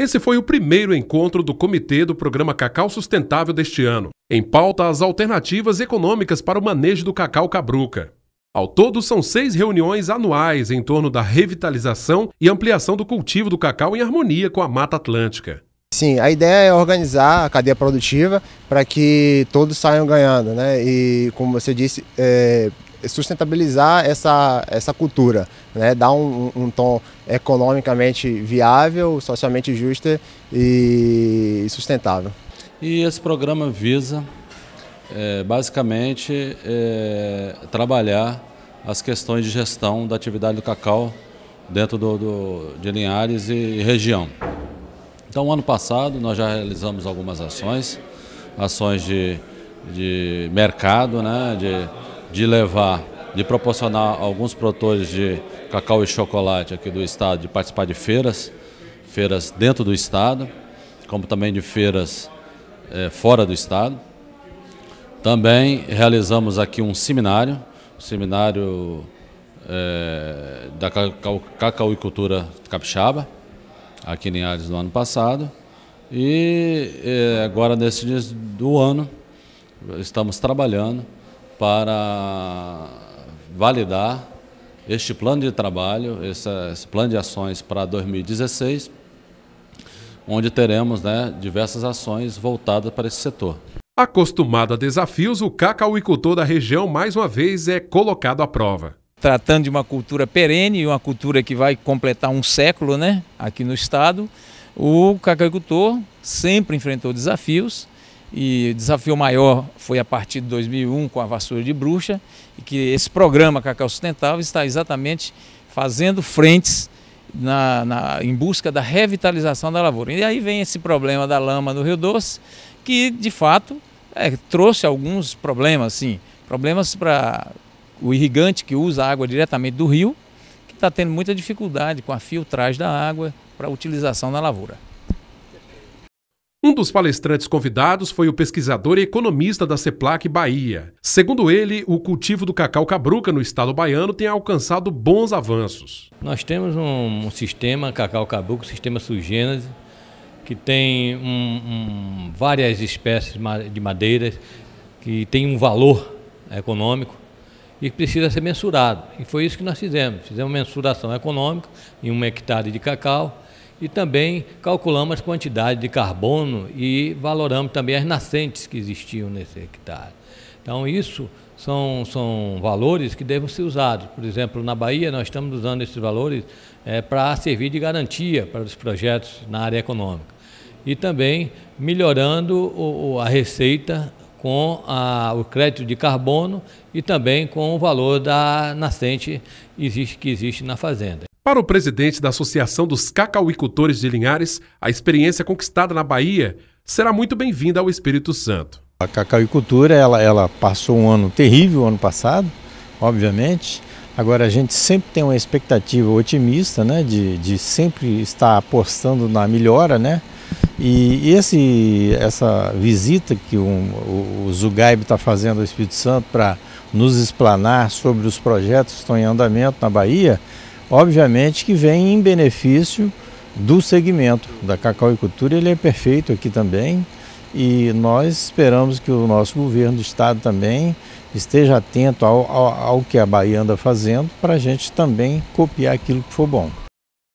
Esse foi o primeiro encontro do comitê do programa Cacau Sustentável deste ano. Em pauta, as alternativas econômicas para o manejo do cacau cabruca. Ao todo, são seis reuniões anuais em torno da revitalização e ampliação do cultivo do cacau em harmonia com a Mata Atlântica. Sim, a ideia é organizar a cadeia produtiva para que todos saiam ganhando, né? E, como você disse, é, sustentabilizar essa, essa cultura, né? dar um, um, tom economicamente viável, socialmente justo e sustentável. E esse programa visa é, basicamente é, trabalhar as questões de gestão da atividade do cacau dentro do, do, de Linhares e região. Então, ano passado, nós já realizamos algumas ações, ações de, de mercado, né, de de levar, de proporcionar alguns produtores de cacau e chocolate aqui do estado de participar de feiras, feiras dentro do estado, como também de feiras é, fora do estado. Também realizamos aqui um seminário, um seminário é, da cacau, cacauicultura capixaba, aqui em Linhares no ano passado. E é, agora, nesse dia do ano, estamos trabalhando para validar este plano de trabalho, esse, esse plano de ações para 2016, onde teremos né, diversas ações voltadas para esse setor. Acostumado a desafios, o cacauicultor da região mais uma vez é colocado à prova. Tratando de uma cultura perene, uma cultura que vai completar um século né, aqui no estado, o cacauicultor sempre enfrentou desafios e o desafio maior foi a partir de 2001 com a vassoura de bruxa e que esse programa Cacau Sustentável está exatamente fazendo frentes na, na, em busca da revitalização da lavoura. E aí vem esse problema da lama no Rio Doce, que de fato é, trouxe alguns problemas, sim, problemas para o irrigante que usa a água diretamente do rio, que está tendo muita dificuldade com a filtragem da água para a utilização na lavoura. Um dos palestrantes convidados foi o pesquisador e economista da CEPLAC Bahia. Segundo ele, o cultivo do cacau cabruca no estado baiano tem alcançado bons avanços. Nós temos um, sistema cacau cabruca, um sistema sugênese, que tem um, um, várias espécies de madeiras, que tem um valor econômico e que precisa ser mensurado. E foi isso que nós fizemos. Fizemos mensuração econômica em um hectare de cacau e também calculamos as quantidades de carbono e valoramos também as nascentes que existiam nesse hectare. Então, isso são, são valores que devem ser usados. Por exemplo, na Bahia, nós estamos usando esses valores é, para servir de garantia para os projetos na área econômica. E também melhorando o, a receita com a, o crédito de carbono e também com o valor da nascente existe, que existe na fazenda. Para o presidente da Associação dos Cacauicultores de Linhares, a experiência conquistada na Bahia será muito bem-vinda ao Espírito Santo. A cacauicultura ela, ela passou um ano terrível ano passado, obviamente. Agora a gente sempre tem uma expectativa otimista, né, de, de sempre estar apostando na melhora, né. E esse, essa visita que o, o, o Zugaib está fazendo ao Espírito Santo para nos explanar sobre os projetos que estão em andamento na Bahia, obviamente que vem em benefício do segmento da cacauicultura, ele é perfeito aqui também e nós esperamos que o nosso governo do estado também esteja atento ao, ao, ao que a Bahia anda fazendo para a gente também copiar aquilo que for bom.